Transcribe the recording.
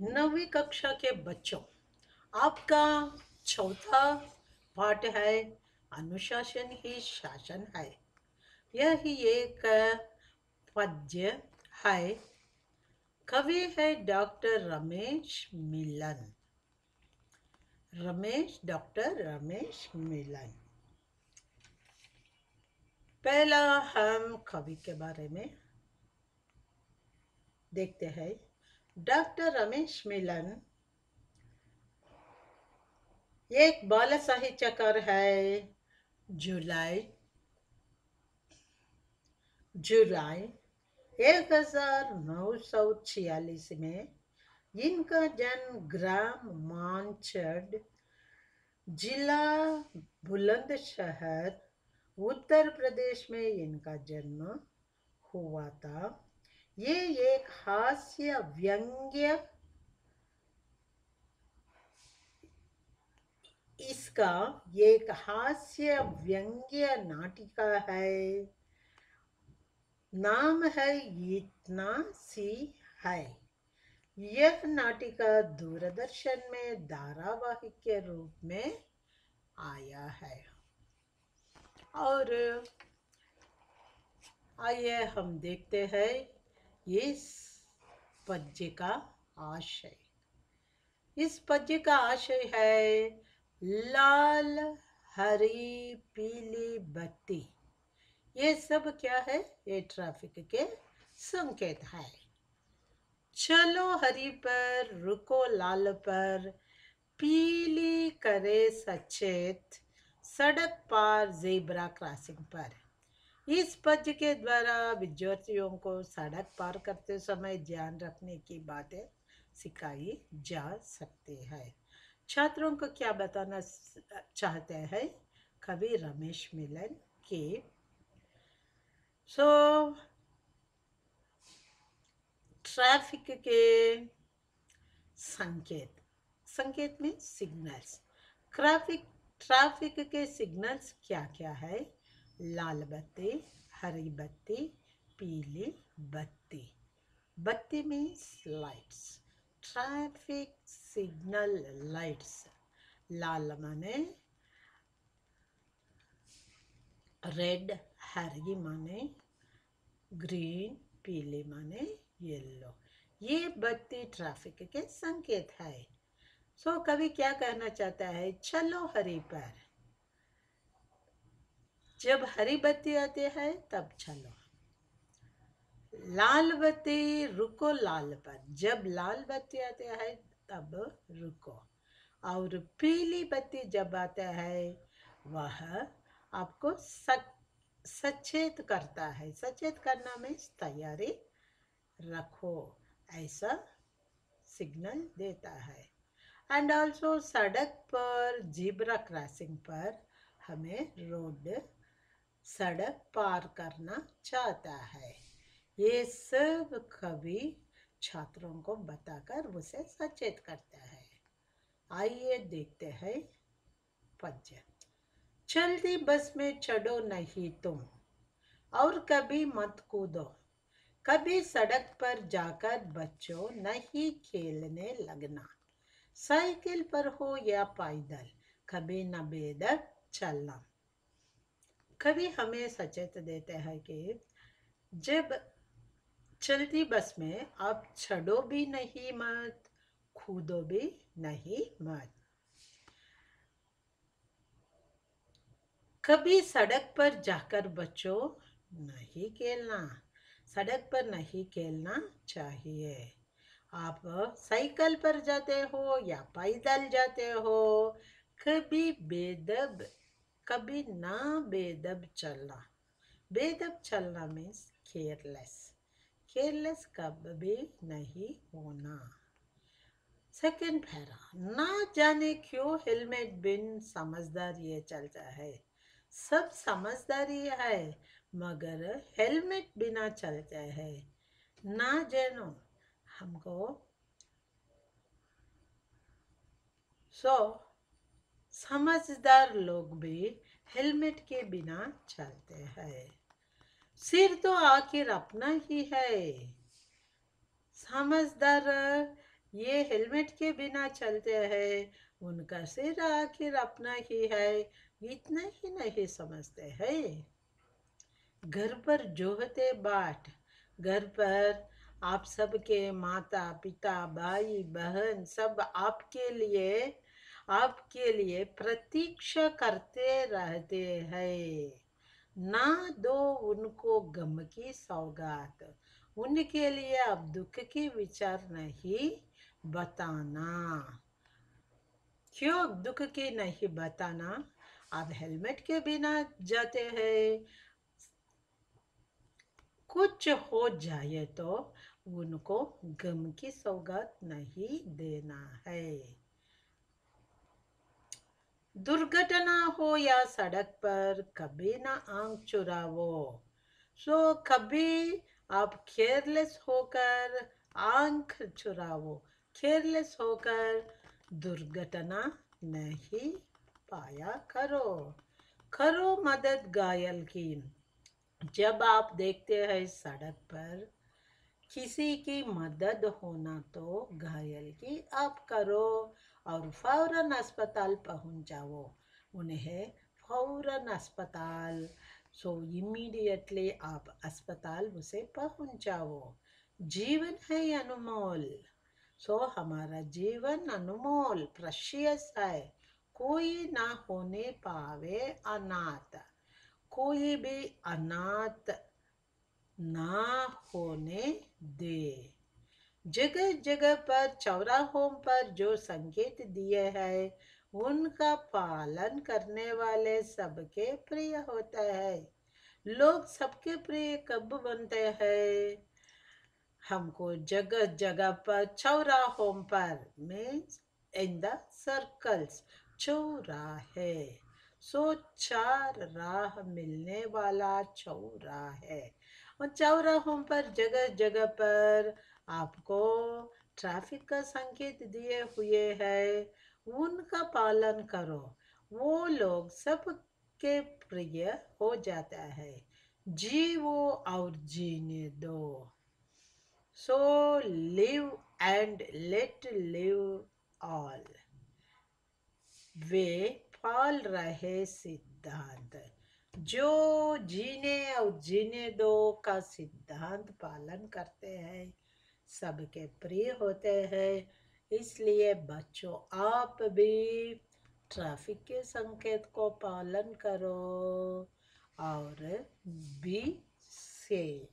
नवीं कक्षा के बच्चों, आपका चौथा पाठ है, अनुशासन ही शासन है। यह एक पद्य है। कवि है डॉक्टर रमेश मिलन। रमेश, डॉक्टर रमेश मिलन। पहला हम कवि के बारे में देखते हैं। डॉक्टर रमेश मिलन। एक बाल साहित्यकार है, जुलाई जुलाई एक हज़ार नौ सौ छियालीस में इनका जन्म ग्राम मानचड जिला बुलंदशहर, उत्तर प्रदेश में इनका जन्म हुआ था। ये एक हास्य व्यंग्य इसका एक हास्य व्यंग्य नाटिका है। नाम है इतना सी है। यह नाटिका दूरदर्शन में धारावाहिक के रूप में आया है। और आइए हम देखते हैं इस पद्य का आशय। इस पद्य का आशय है लाल, हरी, पीली, बत्ती। ये सब क्या है? ये ट्रैफ़िक के संकेत है। चलो हरी पर, रुको लाल पर, पीली करे सचेत, सड़क पार जेबरा क्रॉसिंग पर। इस पद्य के द्वारा विद्यार्थियों को सड़क पार करते समय ध्यान रखने की बातें सिखाई जा सकती है। छात्रों को क्या बताना चाहते हैं? कवि रमेश मिलन के सो, ट्रैफ़िक के संकेत। संकेत में सिग्नल्स ट्रैफ़िक ट्रैफ़िक के सिग्नल्स क्या क्या है? लाल बत्ती हरी बत्ती पीली बत्ती। बत्ती means lights traffic signal lights लाल माने रेड हरी माने ग्रीन पीले माने येलो ये बत्ती ट्रैफ़िक के संकेत है। सो so, कभी क्या कहना चाहता है? चलो हरी पर। जब हरी बत्ती आती है, तब चलो। लाल बत्ती रुको लाल पर। जब लाल बत्ती आती है, तब रुको। और पीली बत्ती जब आता है, वह आपको सच सचेत करता है। सचेत करना में तैयारी रखो। ऐसा सिग्नल देता है। एंड ऑल्सो सड़क पर, जीब्रा क्रॉसिंग पर हमें रोड सड़क पार करना चाहता है। ये सब कवि छात्रों को बताकर उसे सचेत करता है। आइए देखते हैं पद्य चलती बस में चढ़ो नहीं तुम, और कभी मत कूदो। कभी सड़क पर जाकर बच्चों नहीं खेलने लगना। साइकिल पर हो या पैदल, कभी न बेदर चलना। कभी हमें सचेत देते हैं कि जब चलती बस में आप चढ़ो भी नहीं मत, कूदो भी नहीं मत। कभी सड़क पर जाकर बच्चों, नहीं खेलना, सड़क पर नहीं खेलना चाहिए। आप साइकिल पर जाते हो या पैदल जाते हो, कभी बेदब कभी ना बेदब चलना। बेदब चलना मीन्स केयरलेस केयरलेस कब भी नहीं होना। सेकंड पैरा ना जाने क्यों हेलमेट बिन समझदार चलता है। सब समझदारी है मगर हेलमेट बिना चलता है। ना जानो हमको सो so, समझदार लोग भी हेलमेट के बिना चलते हैं। सिर तो आखिर अपना ही है। समझदार ये हेलमेट के बिना चलते हैं, उनका सिर आखिर अपना ही है, इतना ही नहीं समझते हैं। घर पर जोहते बाट, घर पर आप सबके माता पिता भाई बहन सब आपके लिए आपके लिए प्रतीक्षा करते रहते हैं। ना दो उनको गम की सौगात, उनके लिए अब दुख की विचार नहीं बताना। क्यों दुख की नहीं बताना? आप हेलमेट के बिना जाते हैं। कुछ हो जाए तो उनको गम की सौगात नहीं देना है। दुर्घटना हो या सड़क पर कभी ना आँख चुरावो, सो कभी आप केयरलेस होकर आँख चुरावो। केयरलेस होकर दुर्घटना नहीं पाया करो। करो मदद घायल की। जब आप देखते हैं सड़क पर किसी की मदद होना तो घायल की आप करो और फ़ौरन अस्पताल पहुँच जाओ। उन्हें फ़ौरन अस्पताल। सो इमीडिएटली आप अस्पताल उसे पहुँच जाओ। जीवन है अनमोल। सो हमारा जीवन अनमोल प्रशियस है। कोई ना होने पावे अनाथ। कोई भी अनाथ ना होने दे। जगह जगह पर, चौराहों पर जो संकेत दिए हैं, उनका पालन करने वाले सबके प्रिय होता है। लोग सबके प्रिय कब बनते हैं? हमको जगह जगह पर, चौराहों पर मीन्स इन द सर्कल्स चौराहे सो चार राह मिलने वाला चौराहे और चौराहों पर जगह जगह पर आपको ट्रैफ़िक का संकेत दिए हुए है। उनका पालन करो। वो लोग सबके प्रिय हो जाता है। जीवो और जीने दो। So live and let live all वे पाल रहे सिद्धांत। जो जीने और जीने दो का सिद्धांत पालन करते हैं, सबके प्रिय होते हैं। इसलिए बच्चों, आप भी ट्रैफ़िक के संकेत को पालन करो और बी से